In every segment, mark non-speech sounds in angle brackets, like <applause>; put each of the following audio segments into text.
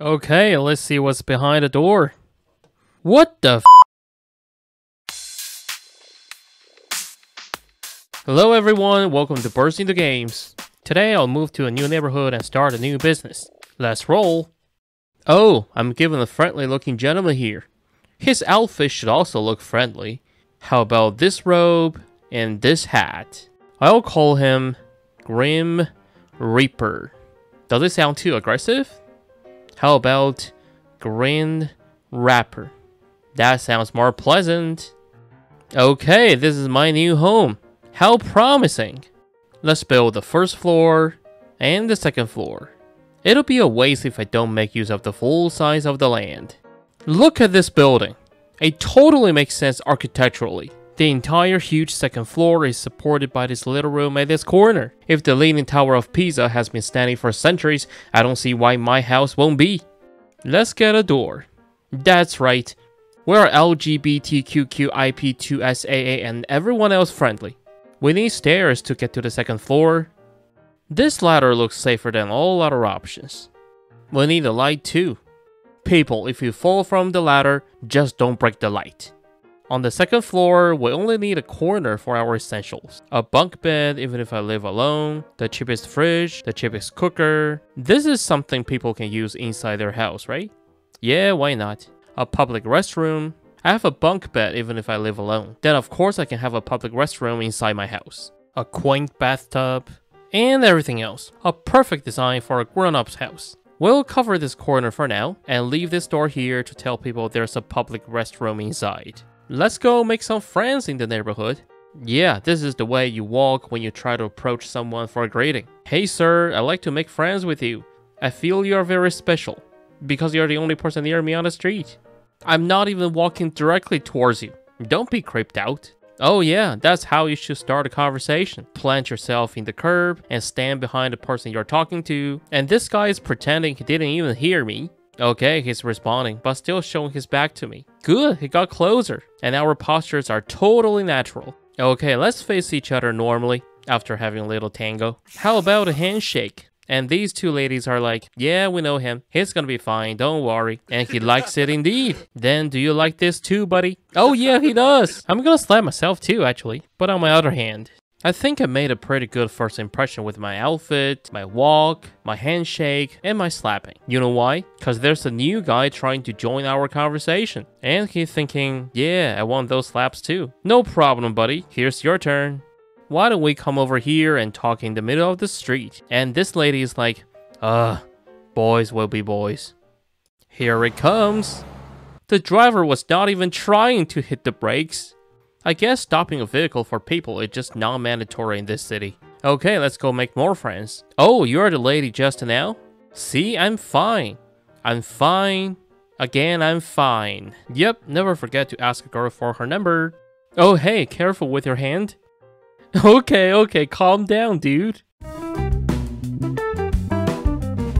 Okay, let's see what's behind the door. What the Hello everyone, welcome to Burst Into Games. Today I'll move to a new neighborhood and start a new business. Let's roll. Oh, I'm given a friendly looking gentleman here. His outfit should also look friendly. How about this robe and this hat? I'll call him Grim Reaper. Does it sound too aggressive? How about Grin Rapper? That sounds more pleasant. Okay, this is my new home. How promising. Let's build the first floor and the second floor. It'll be a waste if I don't make use of the full size of the land. Look at this building. It totally makes sense architecturally. The entire huge second floor is supported by this little room at this corner. If the Leaning Tower of Pisa has been standing for centuries, I don't see why my house won't be. Let's get a door. That's right. We're LGBTQQIP2SAA and everyone else friendly. We need stairs to get to the second floor. This ladder looks safer than all other options. We need a light too. People, if you fall from the ladder, just don't break the light. On the second floor, we only need a corner for our essentials. A bunk bed, even if I live alone, the cheapest fridge, the cheapest cooker. This is something people can use inside their house, right? Yeah, why not? A public restroom. I have a bunk bed even if I live alone. Then of course I can have a public restroom inside my house. A quaint bathtub. And everything else. A perfect design for a grown-up's house. We'll cover this corner for now and leave this door here to tell people there's a public restroom inside. Let's go make some friends in the neighborhood. Yeah, this is the way you walk when you try to approach someone for a greeting. Hey sir, I'd like to make friends with you. I feel you're very special because you're the only person near me on the street. I'm not even walking directly towards you. Don't be creeped out. Oh yeah, that's how you should start a conversation. Plant yourself in the curb and stand behind the person you're talking to. And this guy is pretending he didn't even hear me. Okay, he's responding, but still showing his back to me. Good, he got closer. And our postures are totally natural. Okay, let's face each other normally after having a little tango. How about a handshake? And these two ladies are like, yeah, we know him. He's gonna be fine, don't worry. And he likes it indeed. Then do you like this too, buddy? Oh yeah, he does. I'm gonna slap myself too, actually. But on my other hand, I think I made a pretty good first impression with my outfit, my walk, my handshake, and my slapping. You know why? Cause there's a new guy trying to join our conversation. And he's thinking, yeah, I want those slaps too. No problem, buddy. Here's your turn why don't we come over here and talk in the middle of the street? And this lady is like, uh, boys will be boys. Here it comes. The driver was not even trying to hit the brakes. I guess stopping a vehicle for people is just non-mandatory in this city. Okay, let's go make more friends. Oh, you're the lady just now? See, I'm fine. I'm fine. Again, I'm fine. Yep, never forget to ask a girl for her number. Oh, hey, careful with your hand. <laughs> Okay, okay, calm down, dude.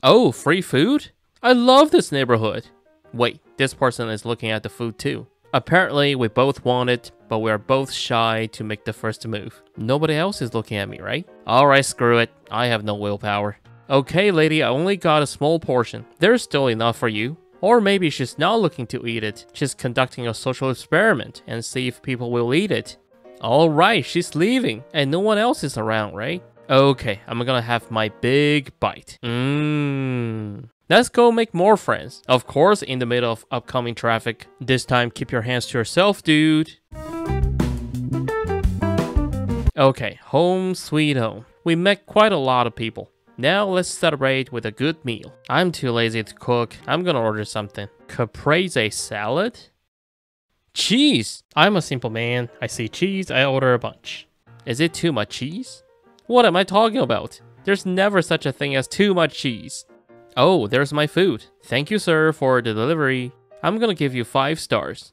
Oh, free food? I love this neighborhood. Wait, this person is looking at the food too. Apparently, we both want it, but we are both shy to make the first move. Nobody else is looking at me, right? Alright, screw it. I have no willpower. Okay, lady, I only got a small portion. There's still enough for you. Or maybe she's not looking to eat it. She's conducting a social experiment and see if people will eat it. Alright, she's leaving, and no one else is around, right? Okay, I'm gonna have my big bite. Mmm. Let's go make more friends. Of course, in the middle of upcoming traffic. This time, keep your hands to yourself, dude. Okay, home sweet home. We met quite a lot of people. Now let's celebrate with a good meal. I'm too lazy to cook. I'm gonna order something. Caprese salad? Cheese! I'm a simple man. I see cheese, I order a bunch. Is it too much cheese? What am I talking about? There's never such a thing as too much cheese. Oh, there's my food. Thank you, sir, for the delivery. I'm gonna give you five stars.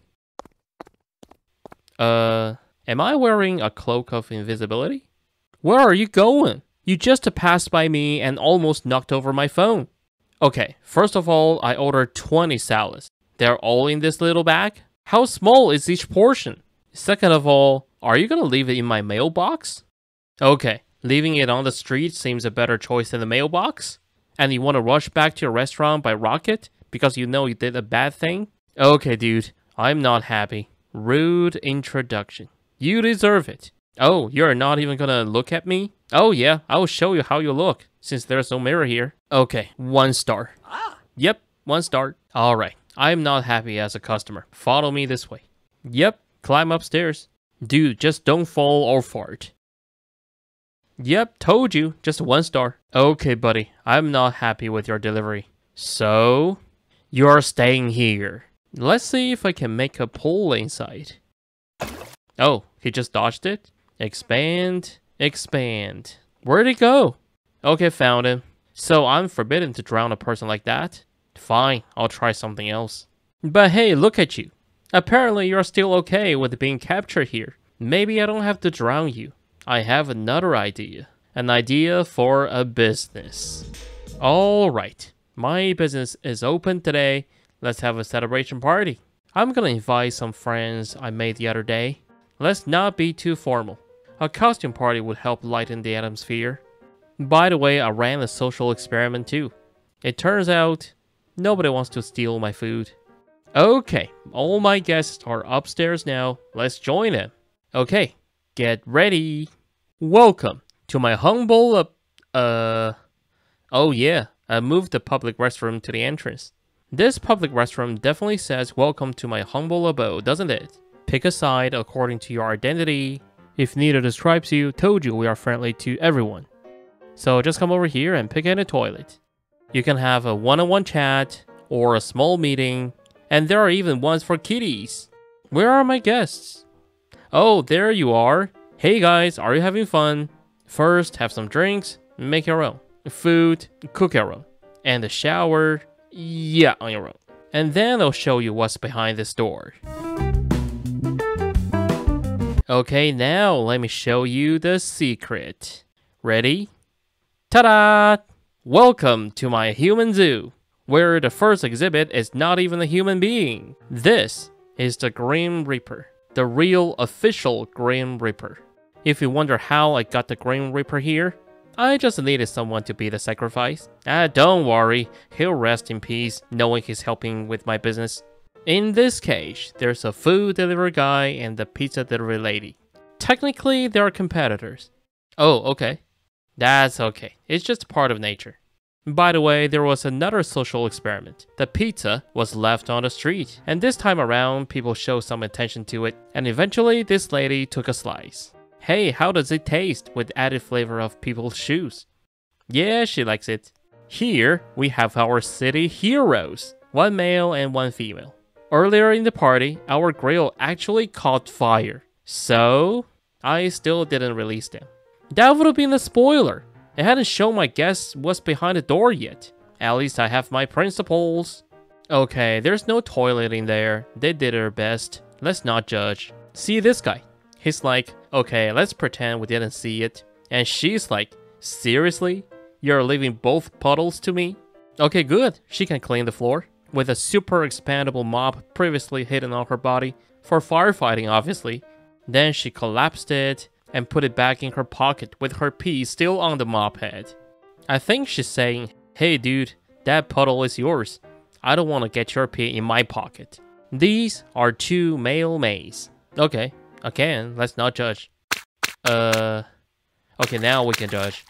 Uh, am I wearing a cloak of invisibility? Where are you going? You just passed by me and almost knocked over my phone. Okay, first of all, I ordered 20 salads. They're all in this little bag? How small is each portion? Second of all, are you gonna leave it in my mailbox? Okay, leaving it on the street seems a better choice than the mailbox. And you want to rush back to your restaurant by rocket because you know you did a bad thing? Okay, dude, I'm not happy. Rude introduction. You deserve it. Oh, you're not even gonna look at me? Oh yeah, I'll show you how you look, since there's no mirror here. Okay, one star. Ah. Yep, one star. Alright, I'm not happy as a customer. Follow me this way. Yep, climb upstairs. Dude, just don't fall or fart. Yep, told you, just one star. Okay, buddy, I'm not happy with your delivery. So, you're staying here. Let's see if I can make a pull inside. Oh, he just dodged it? Expand, expand. Where'd he go? Okay, found him. So I'm forbidden to drown a person like that? Fine, I'll try something else. But hey, look at you. Apparently you're still okay with being captured here. Maybe I don't have to drown you. I have another idea. An idea for a business. Alright, my business is open today. Let's have a celebration party. I'm gonna invite some friends I made the other day. Let's not be too formal. A costume party would help lighten the atmosphere. By the way, I ran a social experiment too. It turns out, nobody wants to steal my food. Okay, all my guests are upstairs now. Let's join them. Okay, get ready. Welcome to my humble, uh, uh, oh yeah, I moved the public restroom to the entrance. This public restroom definitely says welcome to my humble abode, doesn't it? Pick a side according to your identity. If neither describes you, told you we are friendly to everyone. So just come over here and pick any toilet. You can have a one-on-one -on -one chat or a small meeting, and there are even ones for kitties. Where are my guests? Oh, there you are. Hey guys, are you having fun? First, have some drinks, make your own. Food, cook your own. And shower, yeah, on your own. And then I'll show you what's behind this door. Okay, now let me show you the secret. Ready? Ta-da! Welcome to my human zoo, where the first exhibit is not even a human being. This is the Grim Reaper the real official Grim Reaper. If you wonder how I got the Grim Reaper here, I just needed someone to be the sacrifice. Ah, don't worry, he'll rest in peace knowing he's helping with my business. In this case, there's a food delivery guy and the pizza delivery lady. Technically, they are competitors. Oh, okay. That's okay. It's just part of nature. By the way, there was another social experiment. The pizza was left on the street, and this time around, people showed some attention to it, and eventually this lady took a slice. Hey, how does it taste with added flavor of people's shoes? Yeah, she likes it. Here, we have our city heroes, one male and one female. Earlier in the party, our grill actually caught fire, so I still didn't release them. That would have been a spoiler, I hadn't shown my guests what's behind the door yet. At least I have my principles. Okay, there's no toilet in there. They did their best. Let's not judge. See this guy? He's like, okay, let's pretend we didn't see it. And she's like, seriously? You're leaving both puddles to me? Okay, good. She can clean the floor. With a super expandable mop previously hidden on her body. For firefighting, obviously. Then she collapsed it and put it back in her pocket with her pee still on the mop head. I think she's saying, hey dude, that puddle is yours. I don't want to get your pee in my pocket. These are two male maids. Okay, again, let's not judge. Uh, okay, now we can judge.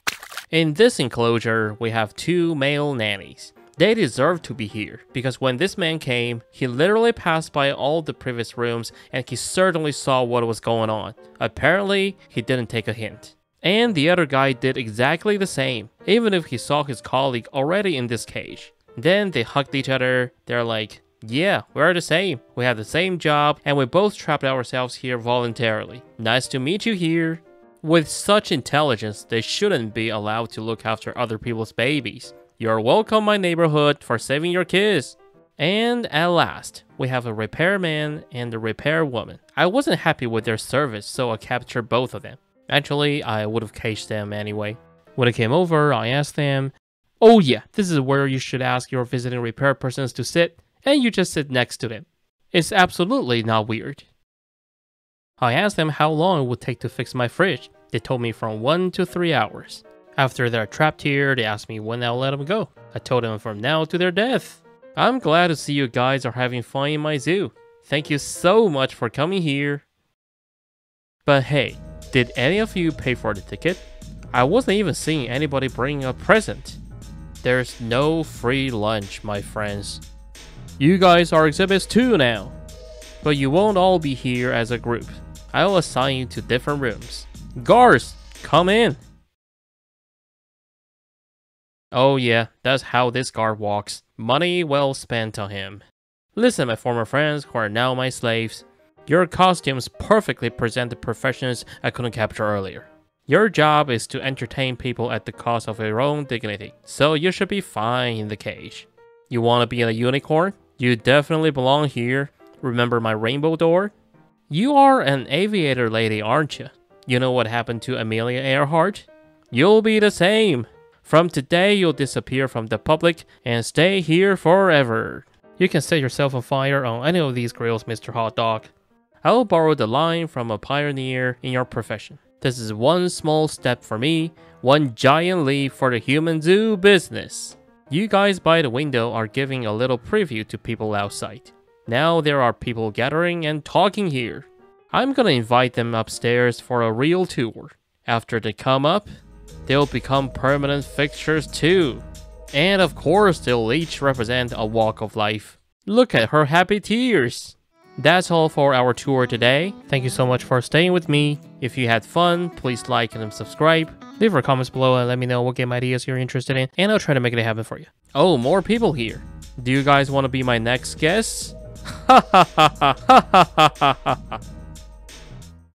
In this enclosure, we have two male nannies. They deserve to be here, because when this man came, he literally passed by all the previous rooms and he certainly saw what was going on. Apparently, he didn't take a hint. And the other guy did exactly the same, even if he saw his colleague already in this cage. Then they hugged each other, they're like, yeah, we're the same. We have the same job, and we both trapped ourselves here voluntarily. Nice to meet you here. With such intelligence, they shouldn't be allowed to look after other people's babies. You're welcome my neighborhood for saving your kids. And at last, we have a repairman and a repair woman. I wasn't happy with their service, so I captured both of them. Actually, I would have caged them anyway. When I came over, I asked them, Oh yeah, this is where you should ask your visiting repair persons to sit, and you just sit next to them. It's absolutely not weird. I asked them how long it would take to fix my fridge. They told me from 1 to 3 hours. After they're trapped here, they asked me when I'll let them go. I told them from now to their death. I'm glad to see you guys are having fun in my zoo. Thank you so much for coming here. But hey, did any of you pay for the ticket? I wasn't even seeing anybody bring a present. There's no free lunch, my friends. You guys are exhibits too now. But you won't all be here as a group. I'll assign you to different rooms. Guards, come in. Oh yeah, that's how this guard walks. Money well spent on him. Listen, my former friends who are now my slaves. Your costumes perfectly present the professions I couldn't capture earlier. Your job is to entertain people at the cost of your own dignity, so you should be fine in the cage. You want to be a unicorn? You definitely belong here. Remember my rainbow door? You are an aviator lady, aren't you? You know what happened to Amelia Earhart? You'll be the same. From today, you'll disappear from the public and stay here forever. You can set yourself on fire on any of these grills, Mr. Hot Dog. I'll borrow the line from a pioneer in your profession. This is one small step for me, one giant leap for the human zoo business. You guys by the window are giving a little preview to people outside. Now there are people gathering and talking here. I'm gonna invite them upstairs for a real tour. After they come up, they'll become permanent fixtures too. And of course, they'll each represent a walk of life. Look at her happy tears. That's all for our tour today. Thank you so much for staying with me. If you had fun, please like and subscribe. Leave your comments below and let me know what game ideas you're interested in, and I'll try to make it happen for you. Oh, more people here. Do you guys want to be my next guests? <laughs> Ha ha ha ha ha ha ha ha.